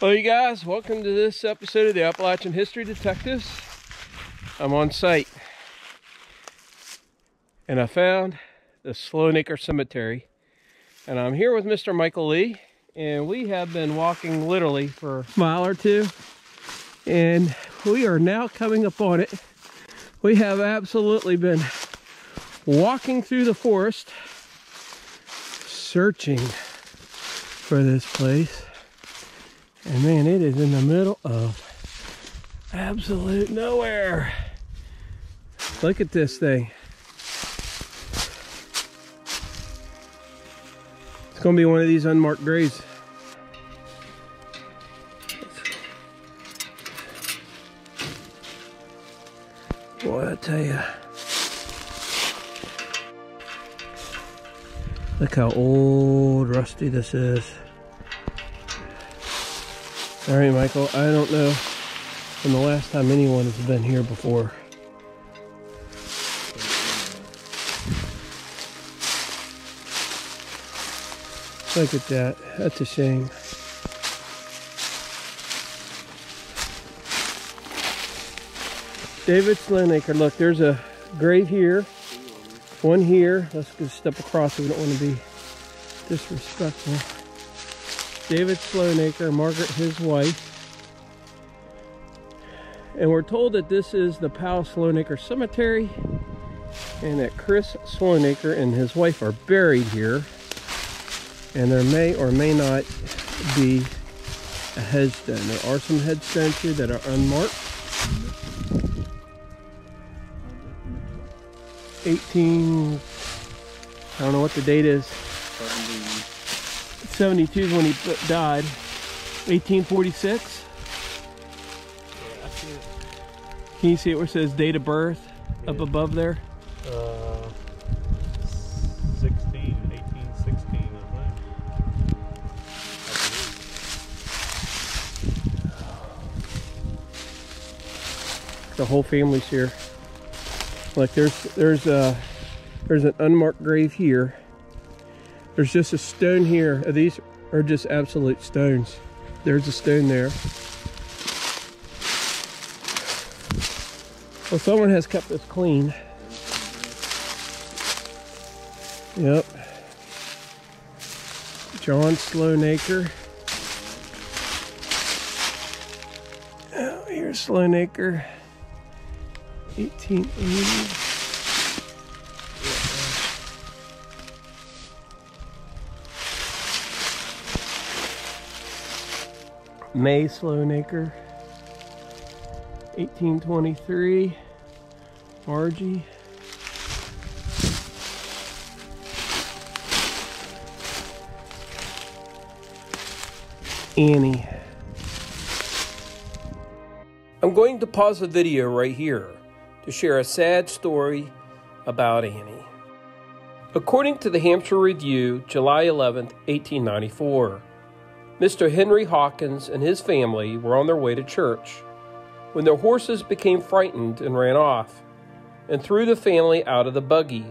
Hello you guys, welcome to this episode of the Appalachian History Detectives. I'm on site and I found the Sloan Cemetery and I'm here with Mr. Michael Lee and we have been walking literally for a mile or two and we are now coming upon it. We have absolutely been walking through the forest searching for this place and man it is in the middle of absolute nowhere. Look at this thing. It's gonna be one of these unmarked graves. Boy I tell you Look how old rusty this is. All right, Michael, I don't know when the last time anyone has been here before. Look at that. That's a shame. David Slonaker. Look, there's a grave here. One here. Let's just step across we don't want to be disrespectful. David Slonaker, Margaret, his wife. And we're told that this is the Powell Slonaker Cemetery and that Chris Slonaker and his wife are buried here. And there may or may not be a headstone. There are some headstones here that are unmarked. 18, I don't know what the date is. 72 is when he died. 1846. Can you see it where it says date of birth up above there? Uh, 16, 1816, I think. The whole family's here. Like there's there's a there's an unmarked grave here. There's just a stone here. These are just absolute stones. There's a stone there. Well, someone has kept this clean. Yep. John Slonaker. Oh, here's Slonaker. 1880. May Slonaker. 1823. Margie. Annie. I'm going to pause the video right here to share a sad story about Annie. According to the Hampshire Review, July 11, 1894, Mr. Henry Hawkins and his family were on their way to church when their horses became frightened and ran off and threw the family out of the buggy,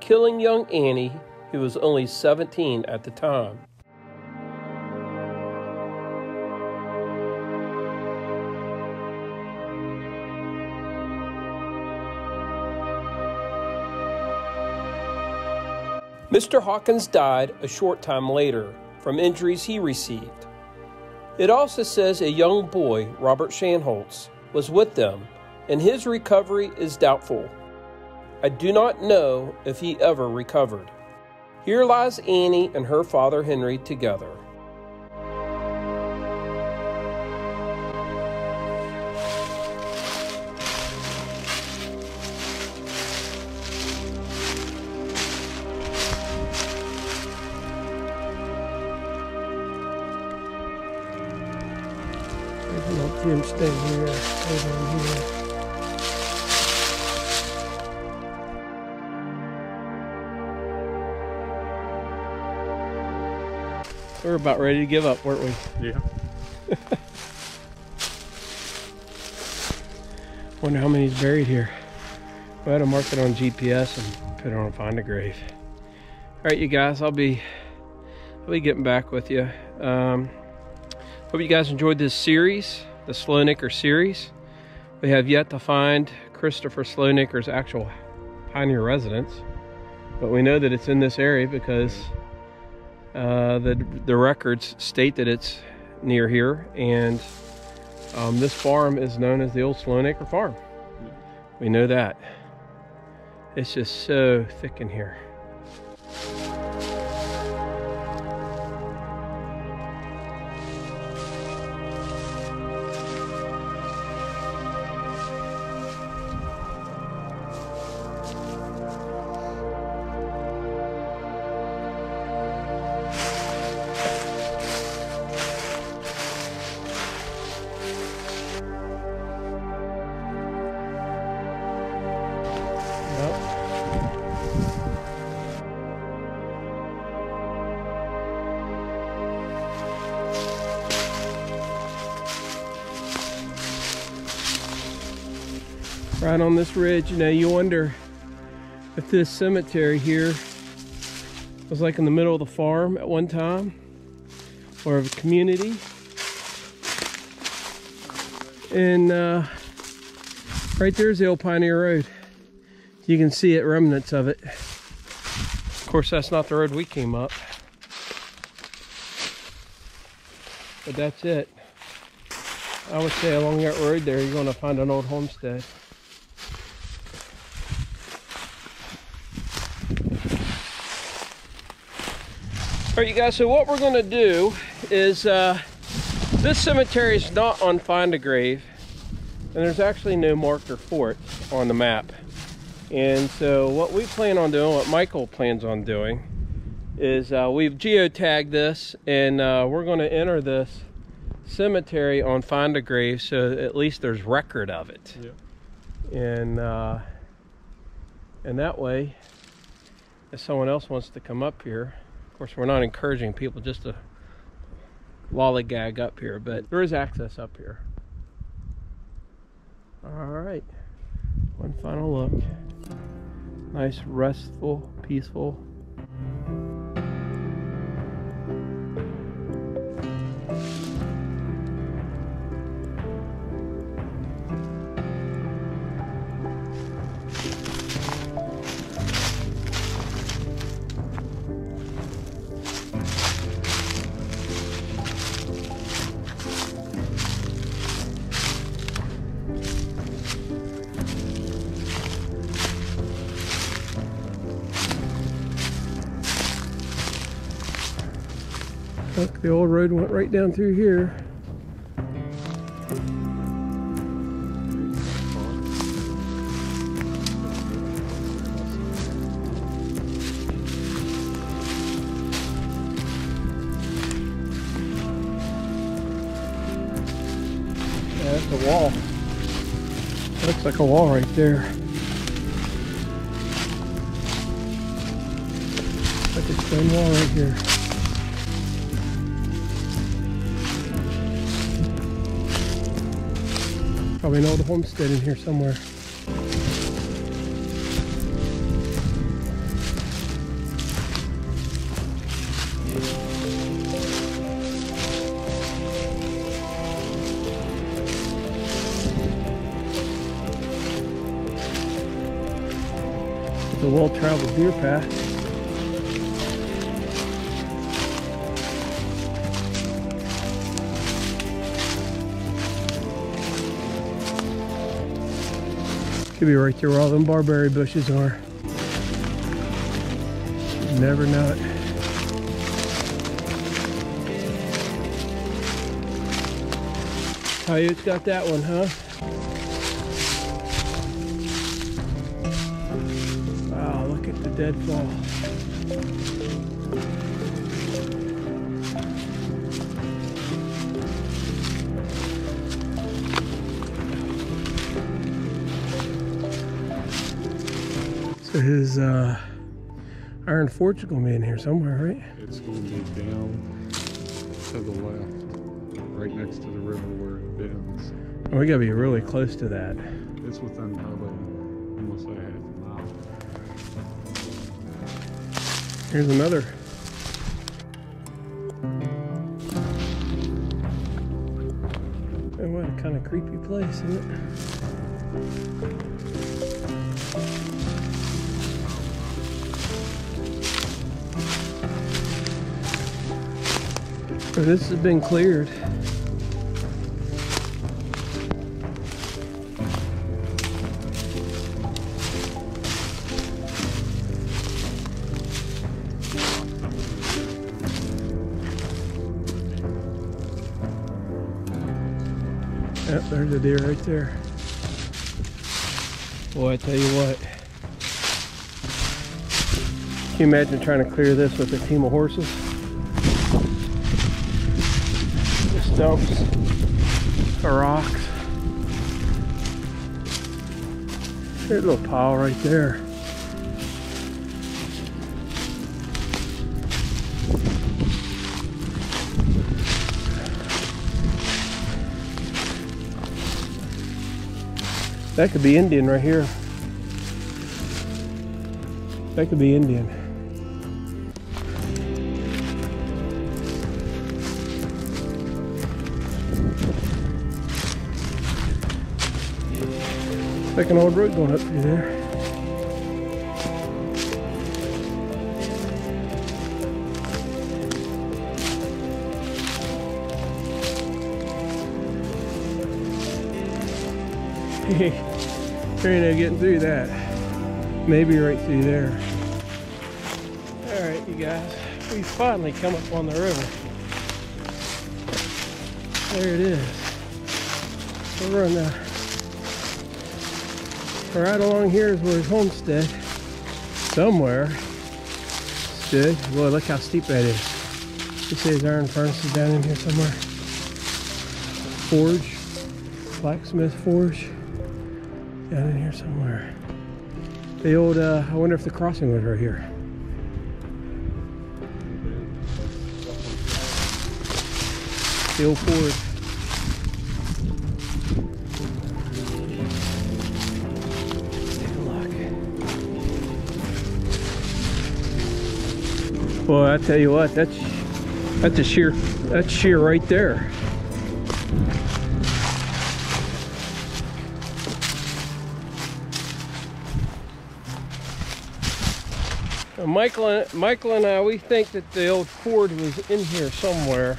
killing young Annie, who was only 17 at the time. Mr. Hawkins died a short time later from injuries he received. It also says a young boy, Robert Shanholtz, was with them, and his recovery is doubtful. I do not know if he ever recovered. Here lies Annie and her father Henry together. There's an old tombstone here, over in here. We were about ready to give up, weren't we? Yeah. Wonder how many's buried here. We had to mark it on GPS and put it on Find a Grave. All right, you guys, I'll be I'll be getting back with you. Um, Hope you guys enjoyed this series, the Slonaker series. We have yet to find Christopher Slonaker's actual pioneer residence, but we know that it's in this area because uh, the, the records state that it's near here, and um, this farm is known as the old Slonaker Farm. We know that. It's just so thick in here. Right on this ridge. You know, you wonder if this cemetery here was like in the middle of the farm at one time or of a community. And uh, right there's the old Pioneer Road. You can see it, remnants of it. Of course, that's not the road we came up. But that's it. I would say along that road there, you're going to find an old homestead. All right, you guys, so what we're gonna do is, uh, this cemetery is not on Find a Grave, and there's actually no marker for it on the map. And so what we plan on doing, what Michael plans on doing, is uh, we've geotagged this, and uh, we're gonna enter this cemetery on Find a Grave, so at least there's record of it. Yeah. And, uh, and that way, if someone else wants to come up here, of course, we're not encouraging people just to lollygag up here, but there is access up here. All right, one final look. Nice, restful, peaceful. The old road went right down through here. Yeah, that's a wall. Looks like a wall right there. Like a stone wall right here. Probably an old homestead in here somewhere. It's a well-traveled deer path. Could be right there where all them barberry bushes are. Never know it. Coyote's got that one, huh? Wow, look at the deadfall. His uh, Iron Fort's gonna be in here somewhere, right? It's going to be down to the left, right next to the river where it bends. Oh, we gotta be really close to that. It's within probably almost a half a mile. Here's another. And what a kind of creepy place, isn't it? This has been cleared. Yep, there's a deer right there. Boy, I tell you what. Can you imagine trying to clear this with a team of horses? Stumps, the rocks. A little pile right there. That could be Indian right here. That could be Indian. Like an old road going up through there. there ain't no getting through that. Maybe right through there. Alright, you guys. We finally come up on the river. There it is. We're on the right along here is where his homestead somewhere stood. Boy, look how steep that is. You see his iron furnace is down in here somewhere. Forge, blacksmith forge down in here somewhere. The old, uh, I wonder if the crossing was right here. The old Ford. Boy, I tell you what, that's that's a sheer that's sheer right there. Michael and, Michael and I, we think that the old Ford was in here somewhere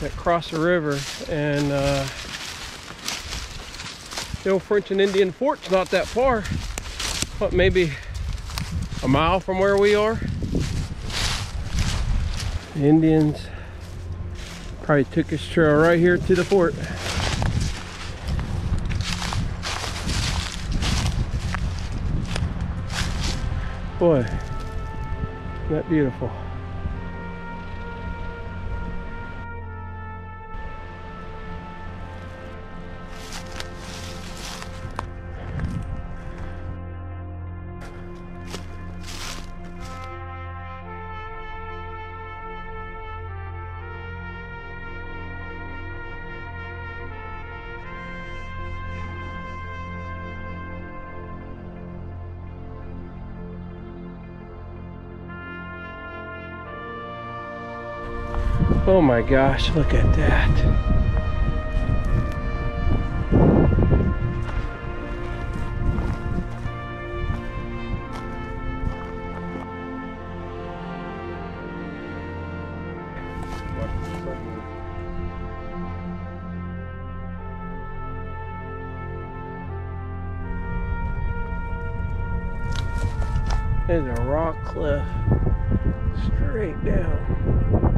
that crossed the river. And uh, the old French and Indian fort's not that far. but maybe a mile from where we are? Indians probably took this trail right here to the fort. Boy, that beautiful. Oh my gosh, look at that. There's a rock cliff straight down.